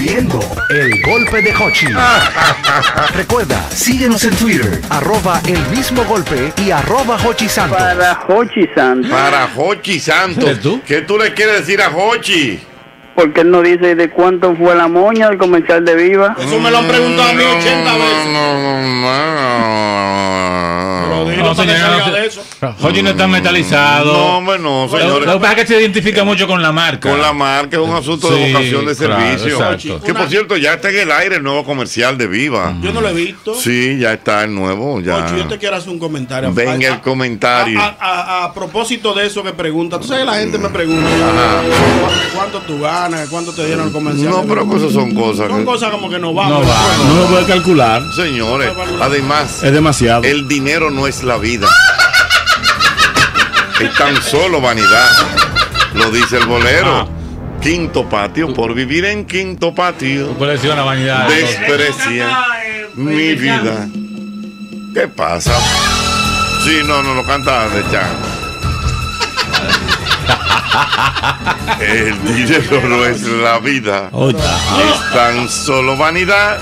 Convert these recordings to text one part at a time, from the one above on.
viviendo el golpe de Hochi. Recuerda, síguenos en Twitter, arroba el mismo golpe y arroba Hochi Santos. Para Hochi Santos. Para Hochi Santos. ¿Eres tú? ¿Qué tú le quieres decir a Hochi? Porque él no dice de cuánto fue la moña del comercial de Viva. Eso me lo han preguntado a mí 80 veces. No, no, no. No, que salga no, de eso. Hochi no está metalizado. No, hombre, no, señores. lo que pasa es que se identifica mucho con la marca. Con la marca es un asunto de vocación de claro, servicio. exacto. Que por cierto, ya está en el aire el nuevo comercial de Viva. Yo no lo he visto. Sí, ya está el nuevo. Ya. Ocho, yo te quiero hacer un comentario. Venga A- el comentario. A, a- a- a propósito de eso que pregunta, tú sabes, la gente me pregunta Ajá. cuánto tú ganas, cuánto te dieron el comercial. No, pero cosas son cosas. Son que- cosas como que no van. No va. No lo puede calcular. Señores, además, Es demasiado. el dinero no es la vida. Es tan solo vanidad. Lo dice el bolero. Quinto patio, por vivir en quinto patio, Colecciona vanidad. desprecia mi vida. ¿Qué pasa? Sí, no, no lo canta de Chan. El dinero no es la vida. Es tan solo vanidad.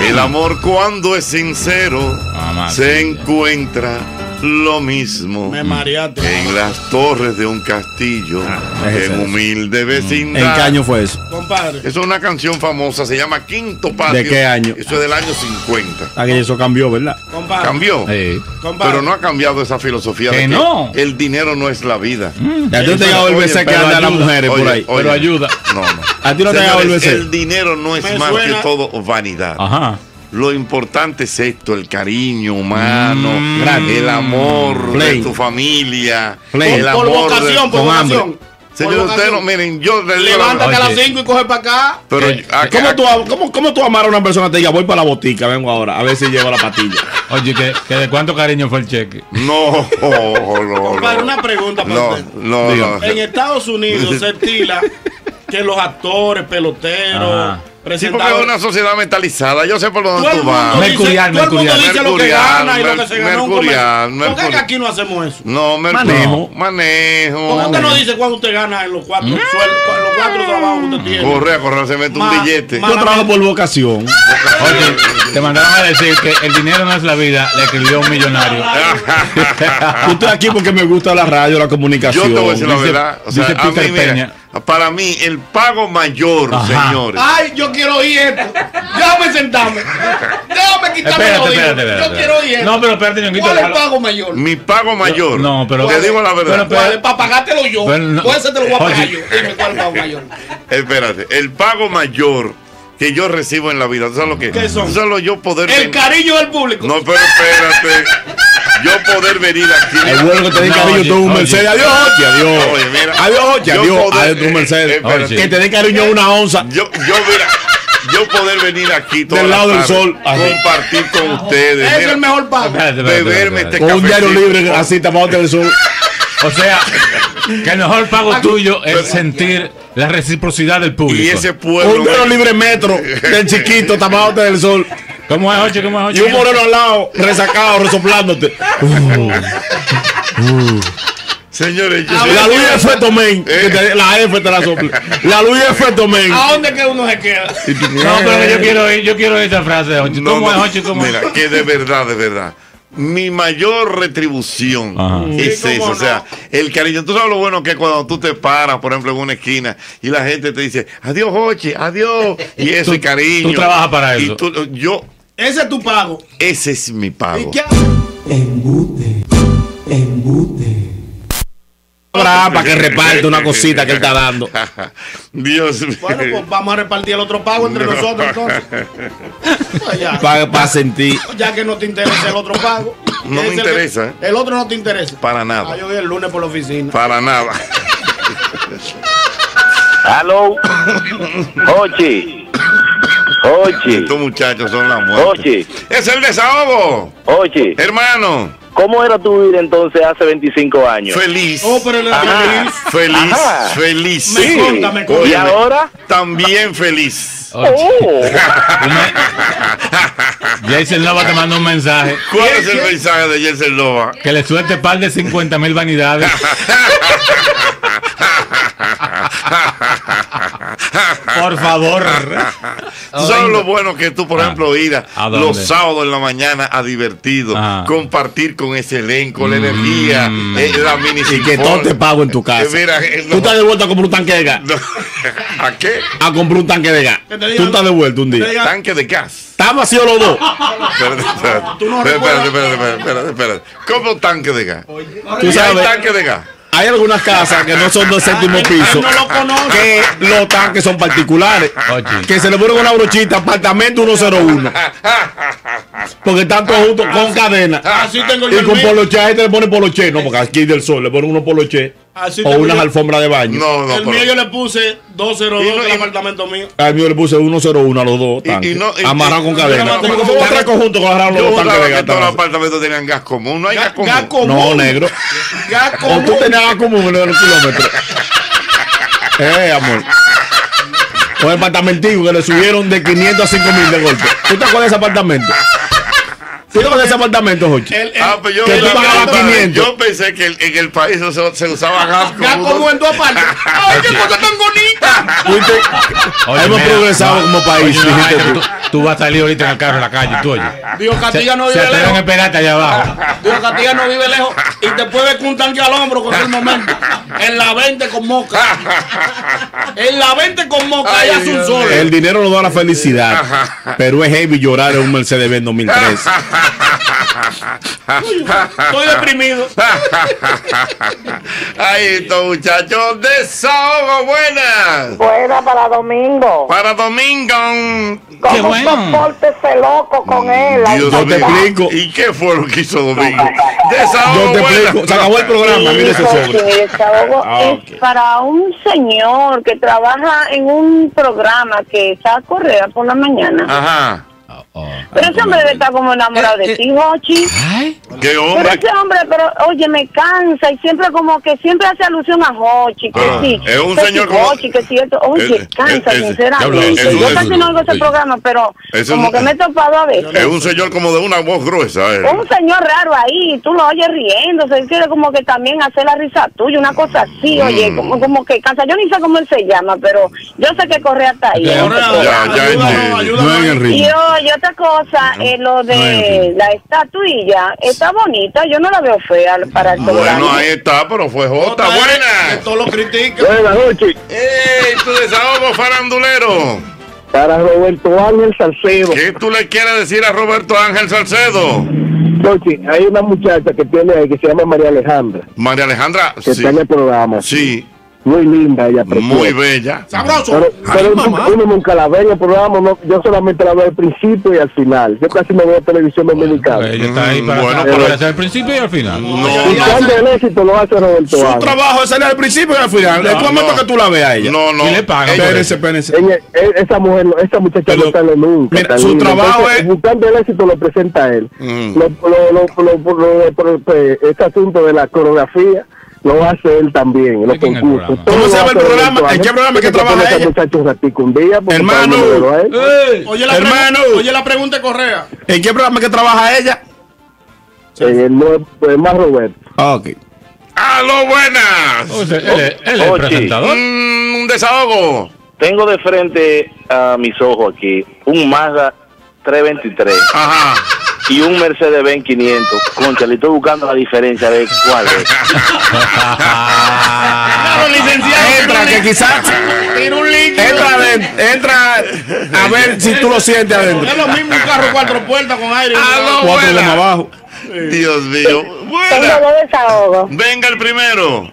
El amor cuando es sincero Ah, se encuentra lo mismo Me mareaste. en las torres de un castillo ese en es. humilde ¿En vecindad. qué año fue eso? Compadre. Eso es una canción famosa, se llama Quinto Patio. ¿De qué año? Eso es del año 50. Ah, que eso cambió, ¿verdad? Compadre. Cambió. Sí. compadre. Pero no ha cambiado esa filosofía de Que no. el dinero no es la vida. Ya tú no te llegado el Oye, BC que pero anda las ayuda. mujeres por Oye, ahí. oye. Pero ayuda. No, no. A ti no te ha llegado el Señores, BC. el dinero no es Me más suena- que todo vanidad. Ajá. Lo importante es esto, el cariño humano, grande. el amor de tu familia, Play. el por, amor por vocación, por vocación. Señor, ustedes no, miren, yo Levántate a las 5 y coge para acá. Pero Eh, a- ¿Cómo a- tú, cómo, cómo tú amar a una persona te diga, voy para la botica, vengo ahora, a ver si llevo la patilla? Oye, que, que de cuánto cariño fue el cheque. No, no, no. una pregunta para No, usted. no, no. En Estados Unidos se estila que los actores, peloteros, Ajá. Sí, porque es una sociedad mentalizada. Yo sé por dónde tú vas. Mercurial, mercurial. dice lo que Mercurial, gana y lo que se ganó un mercurial. ¿Por qué aquí no hacemos eso? No, Manejo. manejo. ¿Por qué usted no dice cuánto usted gana en los cuatro sueldos, en los cuatro trabajos que usted tiene? Corre a correr, se mete un billete. Yo trabajo por vocación. Oye, te mandaron a decir que el dinero no es la vida, le escribió un millonario. Yo estoy aquí porque me gusta la radio, la Yo comunicación. te voy a decir la Dice- verdad. O sea, dice a mí, Peter mira, Peña. Para mí, el pago mayor, Ajá. señores. Ay, yo quiero oír esto. Déjame sentarme. Déjame quitarme Espérate, los oídos. espérate, espérate. Yo quiero oír esto. No, pero espérate, Ñonguito, ¿Cuál es el pago mayor? Mi pago mayor. No, pero- Te digo la verdad. Pero- ¿Cuál es? Para pagártelo yo. Pero no- Pues ese te lo voy a pagar Oye. yo. Dime cuál es el pago mayor. Espérate, el pago mayor que yo recibo en la vida, ¿tú sabes lo que ¿Qué son? ¿Tú sabes lo yo poder El cariño del público. No, pero espérate. Yo poder venir aquí. El bueno que te dé No, cariño, tú un. Mercedes. Adiós, adiós. Oye, mira. Adiós, adiós. poder- Adiós, tu eh, Mercedes. espérate. Que te dé cariño una onza. Yo, yo, mira, yo poder venir aquí toda Del la lado del sol, así. compartir con ustedes, Ese es mira, el mejor pago. Beberme espérate, este Con un diario libre así tapado del sol. O sea, que el mejor pago tuyo es sentir la reciprocidad del público. Y ese Un pueblo. diario libre metro del chiquito tapado del sol. ¿Cómo es, Ocho? ¿Cómo es, Y Ocho? un moreno al lado, resacado, resoplándote. Señores, yo La luz de efecto men. que te- La F te la sopla. La luz de efecto men. ¿A dónde que uno se queda? No, pero yo quiero oír, yo quiero oír esa frase de Ocho. ¿Cómo no, es, Ocho? ¿Cómo es? Mira, que de verdad, de verdad. Mi mayor retribución Ajá. es Sí, eso, o sea, el cariño. Tú sabes lo bueno que es cuando tú te paras, por ejemplo, en una esquina y la gente te dice, adiós, Jochi, adiós, y eso Tú- y cariño. tú trabajas para Y eso. tú- yo, Ese es tu pago. ese es mi ¿Y pago. Para que reparte una cosita que él está dando. Dios mío. Bueno, pues vamos a repartir el otro pago entre nosotros entonces. Pues Para sentir. ya que no te interesa el otro pago. No me es el que- interesa. El otro no te interesa. Para nada. Ah, yo voy el lunes por la oficina. Para nada. Aló. Ochi. Ochi. Estos muchachos son la muerte. Ochi. Es el desahogo, Ochi. hermano. ¿Cómo era tu vida entonces hace 25 años? Feliz. Oh, pero era Ajá. feliz. Feliz, Ajá. feliz. Me conta, me conta. ¿Y ahora? También feliz. Oh. Jason Nova te manda un mensaje ¿Cuál es el mensaje de Jensen Nova? que le suelte par de 50 mil vanidades. Por favor. Son lo bueno que tú, por Ah. ejemplo, ir a los sábados en la mañana a divertido, Ah. compartir con ese elenco, la Mm. energía, eh, la mini Y que todo te pago en tu casa. Eh, mira, eh, Tú no- estás de vuelta a comprar un tanque de gas. no. ¿A qué? A comprar un tanque de gas. Tú estás de vuelta un día. Tanque de gas. Están vacíos los dos. Espérate, espérate. Espérate, espérate, espérate, espérate, espérate. ¿Cómo tanque de gas? Tú ¿Y hay sabes, tanque de gas? Hay algunas casas que no son de séptimo piso. no lo. Que los tanques son particulares. Oye. Que se le pone una brochita, apartamento 101. Porque están todos juntos con cadena. Así tengo yo Y con poloche, ahí te le pone poloche. No, porque aquí del sol le ponen unos poloche. Así O unas alfombras de baño. No, no, el pero- mío yo le puse 202 Y no- del y- apartamento mío. Al mío le puse 101 a los dos tanques. y no- y- amarrado con y- cadena. Como tres conjuntos que agarraron Yo los dos tanques de que todos los gas. apartamentos tenían gas común. No hay gas Gas, común. gas común. No, negro. Gas O tú común. tenías gas común en los kilómetros. Eh, amor. Un apartamentico que le subieron de 500 a 5 mil de golpe. ¿Tú te acuerdas de ese apartamento? ¿Tú te de ese apartamento, Jochi? El- el- Ah, pues yo, Que tú yo- pagabas yo- 500. yo pensé que el- en el país se, se usaba gas gas común. común en dos partes. ¡Ay, qué cosa tan bonita! Oye, Hemos mira, progresado no, como país, oye, no, ay, tú. tú. Tú vas a salir ahorita en el carro en la calle, tú oye. Dios Castilla no Se vive a lejos. esperarte allá abajo. Dios Castilla no vive lejos. Y te puede con un tanque al hombro con el momento. En la 20 con moca. En la 20 con moca Ay, y hace un sol. El dinero no da la felicidad, pero es heavy llorar en un Mercedes-Benz 2003. Estoy deprimido. Ay, estos muchachos de Sogo, buenas. Buena para domingo. Para domingo. Qué ¿Cómo bueno. compórtese loco con él? Ahí Dios Yo te explico. ¿Y qué fue lo que hizo Domingo? De Yo te explico. Se acabó el programa, mire ese sobre. desahogo Ah, es para un señor que trabaja en un programa que está a correr por la mañana. Ajá. Pero ese hombre debe estar como enamorado de ti, Jochi. Ay, ¿Qué Pero hombre? ese hombre, pero oye, me cansa y siempre como que siempre hace alusión a Hochi, que Ah, sí. es un que señor sí, como- Hochi, que cierto. Oye, Eh, cansa, eh, eh, sinceramente. eso- Yo casi no oigo ese programa, pero como que me he topado a veces. Es un señor como de una voz gruesa. eh. un señor raro ahí, tú lo oyes riéndose, él quiere como que también hacer la risa tuya, una cosa así, oye, Mm. como, como que cansa. Yo ni sé cómo él se llama, pero yo sé que corre hasta ahí. Ya. Ya, ya, Y, otra cosa, eh, lo de la estatuilla, está bonita, yo no la veo fea para el programa. Bueno, ahí está, pero fue Jota. Que Buenas. todos lo critican. Buenas noches. ¡Ey, tu desahogo farandulero! Para Roberto Ángel Salcedo. ¿Qué tú le quieres decir a Roberto Ángel Salcedo? Noche, hay una muchacha que tiene ahí que se llama María Alejandra, María Alejandra, que sí, está en el programa. sí, Muy linda ella, preciosa. muy bella. Sabroso. Pero, Ay, pero mamá. uno nunca la ve en el programa, no, yo solamente la veo al principio y al final. Yo casi no veo televisión dominicana. ella está ahí Mm, para, bueno, pero- hacer el principio y al final. y No, cuando el éxito lo hace Roberto Su Ángel. trabajo es salir al principio y al final. ¿En qué momento no. que tú la ves a ella? no, no. Y le pagan. Espérense, espérense. Esa mujer, no- esa muchacha Pero, no sale nunca. mira, su linda. trabajo Entonces, es- Buscando el éxito lo presenta él. Mm. Lo, lo, lo, lo- lo- lo- ese asunto de la coreografía lo hace él también, los ¿De quién es el concursos. ¿Cómo se llama el programa? ¿En qué programa que trabaja ella? muchacho un ratico un día, porque Hermano, Oye la, hermano, pregunta, oye la pregunta de Correa. ¿en qué programa que trabaja ella? En el nuevo- pues, más Roberto. Ah, ok. ¡Aló, buenas! O sea, él, es- presentador. Mm, un desahogo. Tengo de frente a mis ojos aquí un Mazda 323 Ajá. Y un Mercedes Benz 500. Concha, le estoy buscando la diferencia de cuál es. Claro, licenciado. Entra, que quizás. Tira un link. Entra, a ver si tú lo sientes adentro. Es lo mismo un carro cuatro puertas con aire. Aló, Cuatro buenas. gomas abajo. Dios mío. Desahogos. Venga el primero.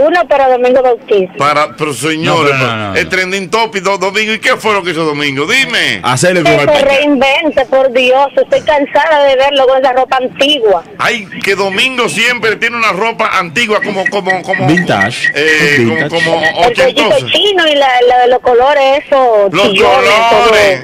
Uno para Domingo Bautista. Para, pero señores, No, no, no, no. el trending topic do- domingo. ¿Y qué fue lo que hizo domingo? Dime. Hacerle Que el se reinvente, por Dios. Estoy cansada de verlo con esa ropa antigua. Ay, que domingo siempre tiene una ropa antigua como, como, como. Vintage. Eh, Vintage. como El ochentosa. chino y la, la de los colores, esos. Los chillones, todo. colores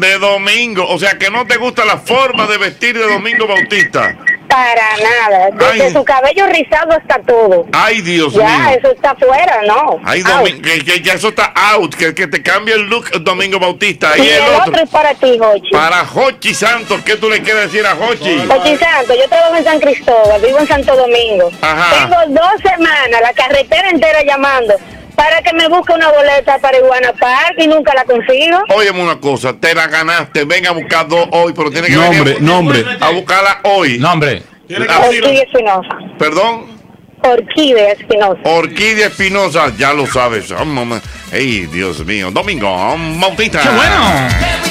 de domingo. O sea, que no te gusta la forma de vestir de Domingo Bautista. Para nada. Desde Ay. su cabello rizado hasta todo. Ay, Dios Ya, mío. eso está fuera, ¿no? Ay, que, que ya eso está out. Que, que te cambie el look Domingo Bautista. Y Y el el otro. otro es para ti, Jochi. Para Jochi Santos, ¿qué tú le quieres decir a Jochi? Jochi Santo, yo trabajo en San Cristóbal, vivo en Santo Domingo. Ajá. Tengo dos semanas, la carretera entera llamando. Para que me busque una boleta para Iguana Park y nunca la consigo. Óyeme una cosa, te la ganaste, venga a buscar dos hoy, pero tiene que Nombre, venir nombre. a buscarla hoy. Nombre. Orquídea Espinosa. Perdón, Orquídea Espinosa. Orquídea Espinosa, ya lo sabes. Ey, Dios mío, Domingo um, Bautista. ¡Qué bueno!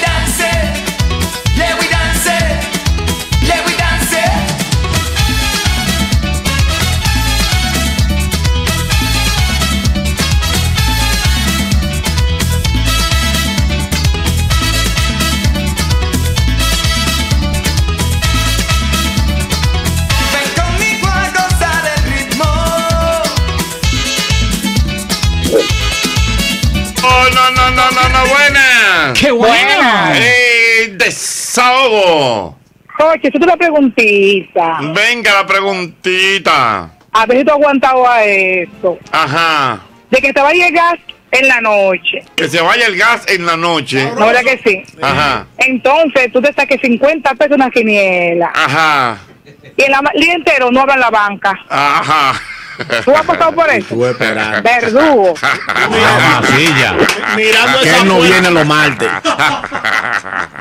Oh, no, no, no, no, no, buena. ¡Qué bueno! Eh, desahogo. Si tú una preguntita. Venga la preguntita. A ver si tú has aguantado a eso. Ajá. De que te va a llegar en la noche. Que se vaya el gas en la noche. ¿No verdad que sí? Ajá. Entonces tú te saques 50 pesos en una quiniela. Ajá. Y en la el día entero no habla en la banca. Ajá. ¿Tú has pasado por eso? Tú esperando. Verdugo. Masilla. Mirando Que él no viene los martes.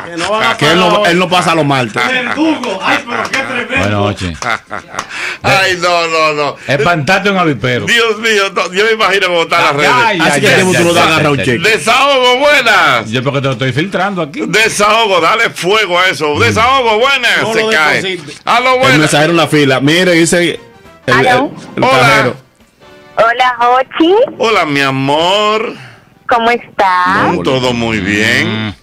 que no van a Que él no, él no pasa los martes. Buenas noches. Ay, no, no, no. Espantate un avipero. Dios mío, no, yo me imagino cómo están las Ay, redes. ay, Así que ay, tiempo ay, tú no te ay, agarras un ay, cheque. Desahogo, buenas. Yo porque te lo estoy filtrando aquí. Desahogo, dale fuego a eso. Desahogo, buenas. No Se lo cae. deposite. A lo El buenas. mensajero en la fila. Mire, dice el, el, Aló. el Hola. Hola, Jochi. Hola, mi amor. ¿Cómo estás? No. Todo muy bien.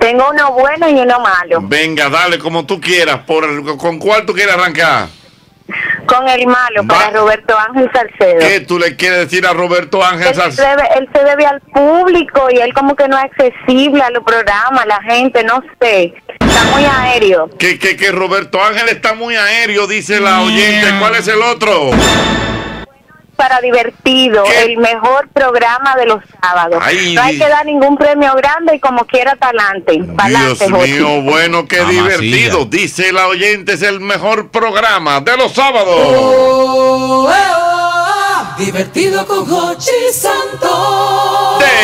Tengo uno bueno y uno malo. Venga, dale como tú quieras. Por el- ¿Con cuál tú quieres arrancar? Con el malo, Va. para Roberto Ángel Salcedo. ¿Qué tú le quieres decir a Roberto Ángel Él se, Salcedo? debe, él se debe al público y él como que no es accesible a los programas, la gente, no sé. Está muy aéreo. Que, que, que Roberto Ángel está muy aéreo, dice la oyente. ¿Cuál es el otro? Para divertido, ¿Qué? el mejor programa de los sábados. Ay, no hay que dar ningún premio grande y como quiera talante. Dios Jochi. mío, bueno, qué divertido. Dice la oyente, es el mejor programa de los sábados. Oh, eh, oh, divertido con Hochi Santos.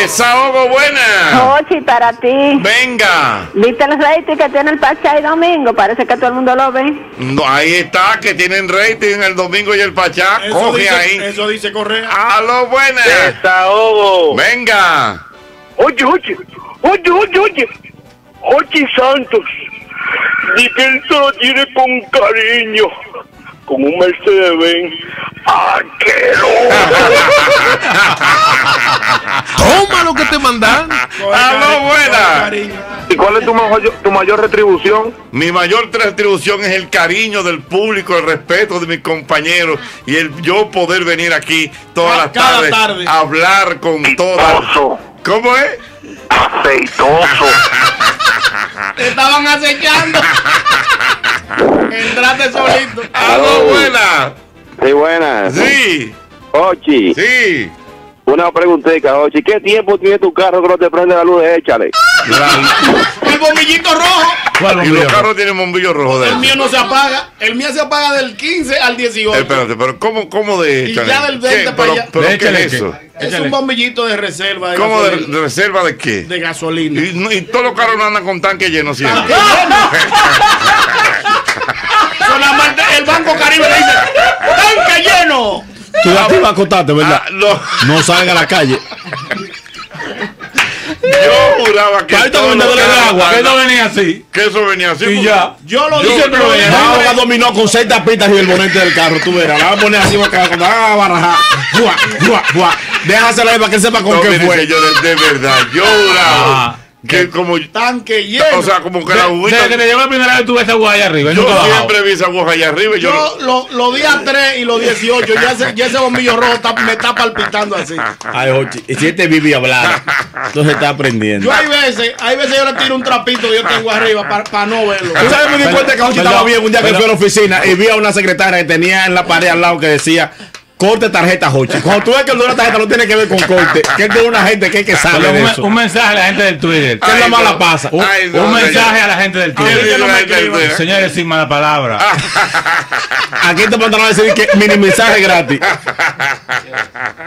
Desahogo buena. Jochi, para ti. Venga. ¿Viste el rating que tiene el Pachá y Domingo? Parece que todo el mundo lo ve. No, ahí está, que tienen rating el domingo y el Pachá. Eso Coge dice, ahí. Eso dice Correa. A lo buena. Desahogo. Venga. Oye, oye, oye, oye, oye. Oye Santos. Di que él se lo tiene con cariño. Con un Mercedes Benz. ¡Aquelo! Toma lo que te mandan. A lo buena. ¿Y cuál es tu mayor, tu mayor retribución? Mi mayor retribución es el cariño del público, el respeto de mis compañeros y el yo poder venir aquí todas las cada tardes tarde. a hablar con todas. Aceitoso. ¿Cómo es? Aceitoso. Te estaban acechando. Entraste solito. A lo buena. Sí, buenas. Sí, Ochi, sí. una preguntita, Ochi. ¿Qué tiempo tiene tu carro que no te prende la luz de échale? El bombillito rojo. ¿Cuál Y los carros tienen bombillo rojo de El mío no se apaga. El mío se apaga del 15 al 18. Espérate, pero ¿cómo, cómo de Y échale? ya del 20 ¿Qué? para allá. pero ¿qué Échale, es eso? es Échale. un bombillito de reserva. De ¿Cómo de, reserva de qué? De gasolina. Y, y todos los carros no andan con tanque lleno siempre. Solamente el Banco Caribe le dice: ¡Tanque lleno! Tú ya te ibas a acostarte, ¿verdad? Ah, no, No salga a la calle. yo juraba que, los vendedores de agua. ¿Qué andan- no venía así? que eso venía así. Y ya. Yo lo Yo dije, pero veía- Va a siempre- jugar dominó con seis tapitas y el bonete del carro, tú verás. La vas a poner así boca cuando va a barajar. Buah, buah, buah. Déjasela ahí para que sepa con No, qué fue. señores, de verdad, yo juraba Ah. Que como, Tanque lleno. o sea, como que la agüita, Desde que te llegó la primera vez tuve esa agua allá arriba. yo siempre vi esa aguja allá arriba yo, yo lo- los días 3 y los 18, ya ese, ya ese bombillo rojo está- me está palpitando así. Ay, Jochi, y si este vive hablar, entonces está aprendiendo. Yo hay veces, hay veces yo le tiro un trapito que yo tengo arriba para no verlo. Tú sabes, me di cuenta que Jochi estaba bien un día que fui a la oficina y vi a una secretaria que tenía en la pared al lado que decía corte tarjeta Hochi. Cuando tú ves que el de una tarjeta no tiene que ver con corte, que es de una gente que, es que sabe un, de eso. un mensaje a la gente del Twitter. ¿Qué es la mala pasa? Un, Ay, no, un señor. mensaje a la gente del ¿Qué dice Twitter. Señores, sin mala palabra. Aquí te mandaron a decir que mini mensaje gratis.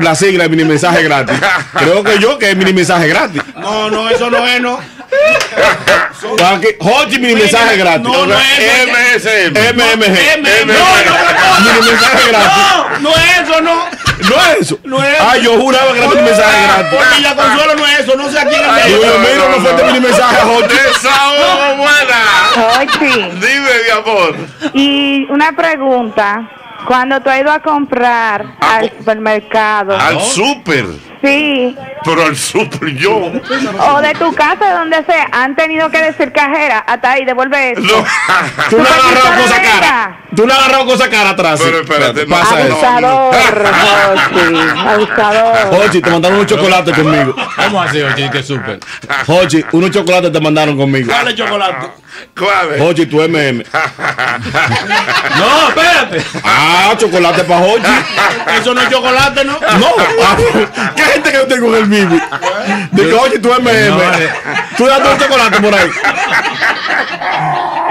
La sigla de mini mensaje gratis. Creo que yo que es mini mensaje gratis. No, no, eso no es, no. Hochi mini mensaje gratis. No, no es eso. MSM. MMG. M- No, no, no, Mini mensaje gratis. no, no es eso, no. No es eso. No es Ah, yo juraba que era mini mensaje gratis. Porque ya Consuelo no es eso, no sé a quién es eso. yo, no fue este mini mensaje a Hochi. Desahogo buena. Ochi, Dime, mi amor. y una pregunta. Cuando tú has ido a comprar al supermercado, Al súper. sí, Pero al súper yo. o de tu casa, donde sea, han tenido que decir cajera, hasta ahí, devuelve eso. No. Tú no has agarrado cosa cara. Tú no has agarrado cosa cara atrás. Pero espérate, no. Pasa eso. Abusador, Jochi, abusador. Hochi, te mandaron unos chocolates conmigo. ¿Cómo así, oye? Que súper. Hochi, unos chocolates te mandaron conmigo. Dale chocolate. ¿Cuál es? Hochi, tu MM. No, espérate. Ah, chocolate para Hochi. Eso no es chocolate, ¿no? No. ¿Qué gente que yo tengo en el Bibi? Digo, Hochi, tu MM. Señores. Tú das un chocolate por ahí.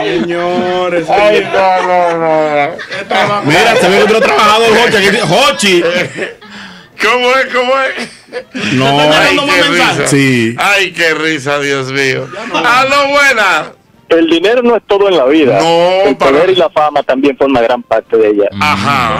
Señores. Ay, no, no, no. Mira, se ve otro trabajador, Hochi. Aquí dice, Hochi. ¿Cómo es? ¿Cómo es? No. Ay, qué mensajes? risa. Sí. Ay, qué risa, Dios mío. Aló, buena. El dinero no es todo en la vida. No, el para- poder y la fama también forma gran parte de ella. Ajá.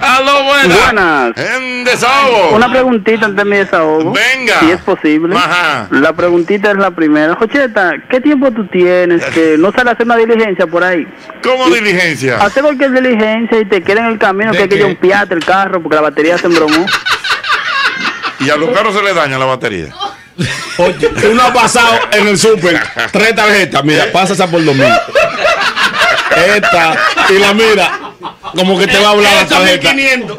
Aló, buena. Buenas. En desahogo. Una preguntita antes de mi desahogo. Venga. Si es posible. Ajá. La preguntita es la primera. Jocheta, ¿qué tiempo tú tienes que no sale a hacer una diligencia por ahí? ¿Cómo diligencia? Hace cualquier diligencia y te queda en el camino ¿De que hay que qué? jumpiarte el carro porque la batería se embromó. Y a los carros se le daña la batería. Oye, uno ha pasado en el súper tres tarjetas. Mira, pasa esa por dos mil. Esta, y la mira, como que te va a hablar la tarjeta. 1500.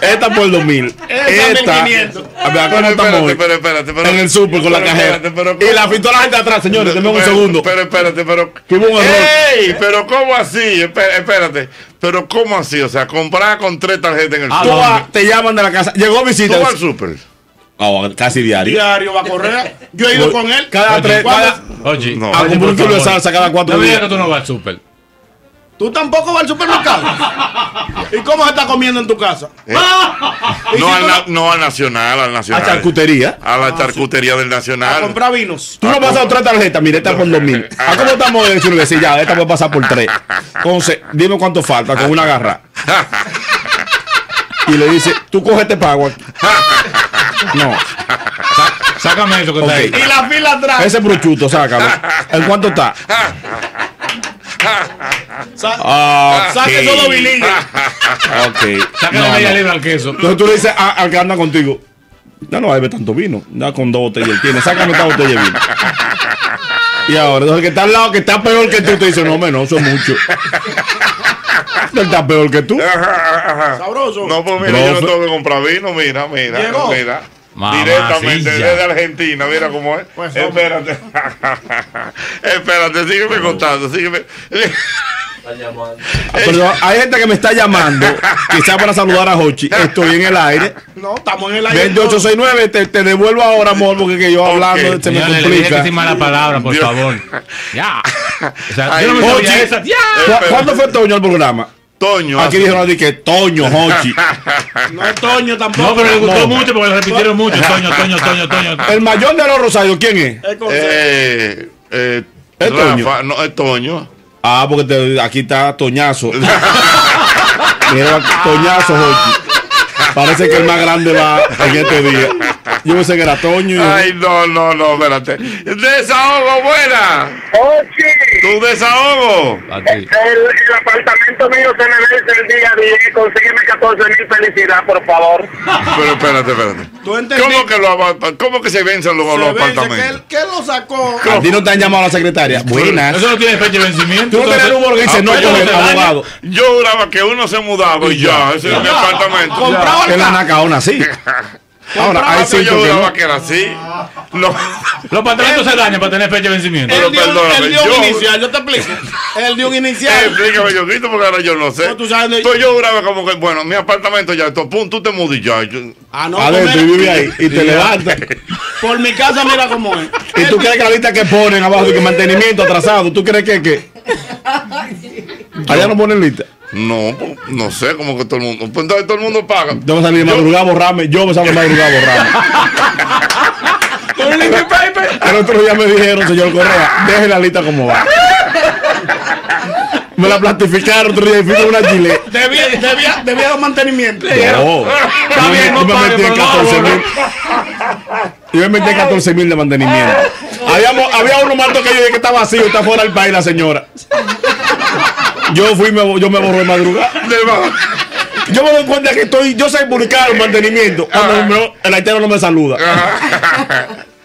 Esta por dos mil. Esa Esta. 1500. A ver, ¿cómo Pero estamos espérate, hoy? pero espérate, pero- En el súper con la cajera. Y la pintó la gente atrás, señores. Denme un segundo. Pero espérate, pero. Que hubo un error. ¡Ey! Pero ¿cómo así? Espé- Espérate. Pero ¿cómo así? O sea, comprar con tres tarjetas en el Ah, Tú súper. vas, te llaman de la casa. Llegó visita. Tú al súper. Oh, casi diario. Diario va a correr. Yo he ido con él. Cada tres, cada, Oye, No. a comprar un kilo de salsa cada cuatro No días. que tú no vas al súper. ¿Tú tampoco vas al supermercado? ¿Y cómo se está comiendo en tu casa? ¿Eh? ¿Y No si al, na- no al nacional, al A nacional. charcutería. A la charcutería del A nacional. comprar vinos. Tú no pasas otra tarjeta, mira, esta por dos mil. ¿A cómo estamos de decirle? Decir, ya, esta puede pasar por tres. Entonces, dime cuánto falta con una garra. Y le dice, tú coge este pago aquí. No, Sácame eso que Ok. está ahí. Y la fila atrás. ese bruchuto, sácalo. ¿En cuánto está? Sa- Ah, Saque ok. Sácale No, media no. libra al queso. Entonces tú le dices a- al que anda contigo, ya no va a beber tanto vino, ya con dos botellas él tiene, sácame esta botella de vino. Y ahora, entonces el que está al lado, que está peor que tú, te dice, no, menos, eso es mucho. Él está peor que tú. Sabroso. No, pues mira, yo no tengo que comprar vino, mira, mira, Llegó. mira. Mamacilla. Directamente desde Argentina, mira cómo es. Pues. Espérate. Espérate, sígueme contando, sígueme. Pero hay gente que me está llamando, quizás para saludar a Hochi. Estoy en el aire. No, estamos en el aire. 2869, te, te devuelvo ahora, amor, porque que yo hablando se me Señores, le dije que complica. mala palabra, por Dios. favor. Ya. O sea, Ay, yo no me Hochi, sabía esa. Ya. ¿cu- ¿Cuándo fue Toño al programa? Toño. Aquí dijeron así que Toño, Hochi. No Toño tampoco. No, pero le gustó No. mucho porque lo repitieron mucho. Toño, Toño, Toño, Toño. El mayor de los Rosarios, ¿quién es? Eh, eh, ¿Es Toño? Rafa, no, es Toño. Ah, porque te- aquí está Toñazo. Mira, Toñazo, Hochi. Parece que el más grande va en este día. Yo pensé que era Toño. y- Ay, no, no, no, espérate. Desahogo, buena. Oye, Tu desahogo. A ti. el, el apartamento mío se me vence el día 10. Consígueme 14 mil felicidad, por favor. Pero espérate, espérate. ¿Tú? ¿Cómo que, lo, cómo que se vencen los, Se los vence, ¿qué, apartamentos? qué lo sacó? A ti no te han llamado a la secretaria. Buenas. Eso no tiene fecha de vencimiento. Tú no tienes entonces- número que dice Ah, no pero con el abogado. Yo juraba que uno se mudaba y ya, ese es mi apartamento. Compraba la. Nacaona, sí. Ahora, hay Antes yo sitios que juraba no. que era así. No. Los pantalones se dañan para tener fecha de vencimiento. Pero perdóname, él dio un inicial, yo te explico. Él dio un inicial. Explícame, yo grito porque ahora yo no sé. No, tú sabes, Entonces yo juraba como que, bueno, mi apartamento ya, esto, pum, tú te mudas ya. Yo- Ah, no, Adentro pues y vive ahí y te levantas. por mi casa mira cómo es. Y tú crees que la lista que ponen abajo de que mantenimiento atrasado, ¿tú crees que qué? Allá no ponen lista. No, pues, no sé, como que todo el mundo. Pues entonces todo el mundo paga. Tengo que salir de madrugada a borrarme. Yo me salgo de madrugada a borrarme. Con el paper. El otro día me dijeron, señor Correa, deje la lista como va. Me la plastificaron otro día y fui con una chile. Debía, debía, debía de mantenimiento. No, yo me, yo me metí en 14 mil. Yo me metí en 14 mil de mantenimiento. Habíamos- había uno más que yo que está vacío, está fuera del país la señora. Yo fui, me, yo me borré de madrugada. Yo me doy cuenta que estoy, yo sé publicar el mantenimiento cuando me- el haitiano no me saluda.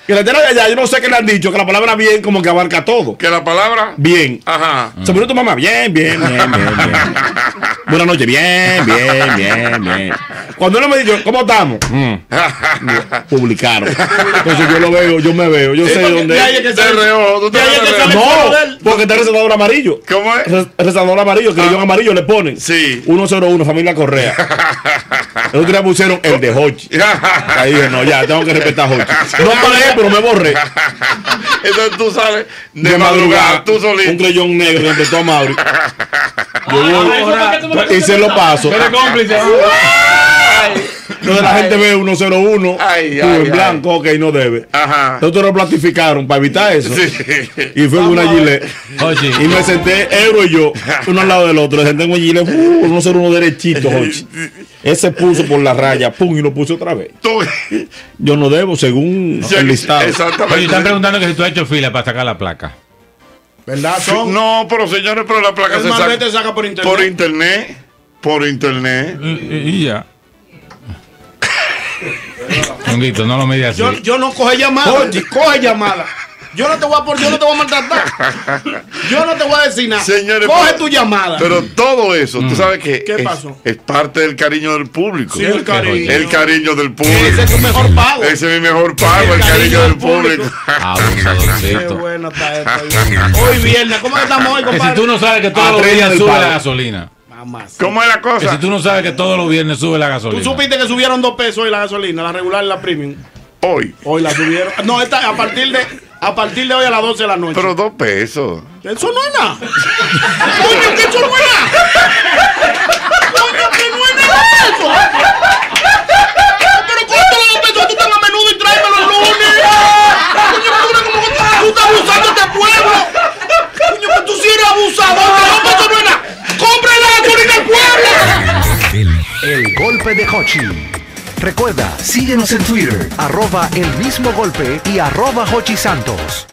El haitiano de allá, yo no sé qué le han dicho, que la palabra bien como que abarca todo. Que la palabra. Bien. Ajá. Se murió tu mamá. Bien, bien, bien, bien, bien. Buenas noches. Bien, bien, bien, bien. Cuando él me dijo, ¿cómo estamos? Mm. Publicaron. Entonces yo lo veo, yo me veo, yo sé dónde de ahí es que que de No, porque está el resaltador amarillo. ¿Cómo es? Resaltador amarillo, que en amarillo le ponen. Sí. 101, familia Correa. El otro día pusieron el de Hochi. Ahí dije, no, ya, tengo que respetar a Hochi. No paré, pero me borré. Entonces tú sales de, De madrugada, tú Un solito. creyón negro que empezó a Mauri. Yo voy y se lo paso. Eres cómplice. Entonces la gente ve 101, Ay, tú ay, en ay. blanco, ok, no debe. Ajá. Entonces lo platificaron para evitar eso. Sí. Y fue en una gilet. Oye, Y me senté, Euro y yo, uno al lado del otro. Senté en un gilet, uh, uno ser uno derechito, Jochi. Ese puso por la raya, pum, y lo puse otra vez. Yo no debo, según el listado. oye, están Exactamente. preguntando que si tú has hecho fila para sacar la placa. ¿Verdad? Sí, Son. No, pero señores, pero la placa El se saca saca por internet. por internet. Por internet. Y, y ya. Conguito, no lo medias así. Yo, yo no coge llamada. Coge llamada. Yo no te voy a por, yo no te voy a maltratar. Yo no te voy a decir nada. Señores, coge tu llamada. Pero todo eso, tú sabes que ¿Qué es, pasó? es parte del cariño del público. Sí, el cariño. El cariño del público. Ese es tu mejor pago. Ese es mi mejor pago, el, cariño del público. Qué Abusadorcito. bueno está esto. Hoy viernes, ¿cómo que estamos hoy, Que si compadre? tú no sabes que todos los del sube la gasolina. ¿Cómo es la Que si cosa? tú no sabes que todos los viernes sube la Tú gasolina. supiste que subieron dos pesos hoy la gasolina, la regular y la premium. Hoy. Hoy la subieron. No, esta, a partir de a partir de hoy a las 12 de la noche. Pero dos pesos. eso no es nada. Coño, que eso no es nada. Coño, que no es nada eso. Pero cómpralo dos pesos, tú estás a menudo y tráemelo el lunes. Coño, tú como que tú estás abusando de este pueblo. Coño, que tú sí eres abusador. El golpe de Hochi. Recuerda, síguenos en Twitter, arroba el mismo golpe y arroba Hochi Santos.